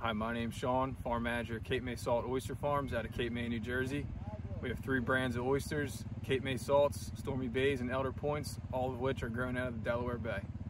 Hi, my name's Shaughn, farm manager at Cape May Salt Oyster Farms out of Cape May, New Jersey. We have three brands of oysters, Cape May Salts, Stormy Bays, and Elder Points, all of which are grown out of the Delaware Bay.